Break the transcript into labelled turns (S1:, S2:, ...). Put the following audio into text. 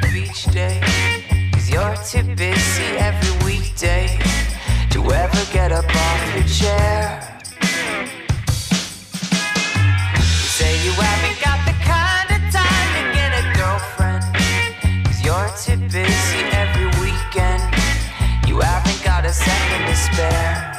S1: the beach day. Cause you're too busy every weekday to ever get up off your chair. You say you haven't got the kind of time to get a girlfriend. Cause you're too busy every weekend. You haven't got a second to spare.